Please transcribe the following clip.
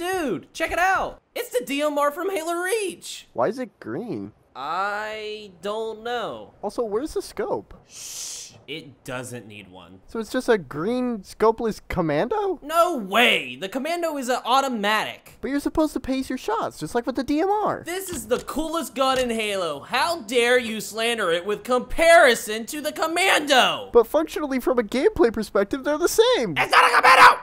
Dude, check it out. It's the DMR from Halo Reach. Why is it green? I don't know. Also, where's the scope? Shh, it doesn't need one. So it's just a green scopeless commando? No way! The commando is an automatic. But you're supposed to pace your shots, just like with the DMR. This is the coolest gun in Halo. How dare you slander it with comparison to the commando? But functionally, from a gameplay perspective, they're the same. It's not a commando!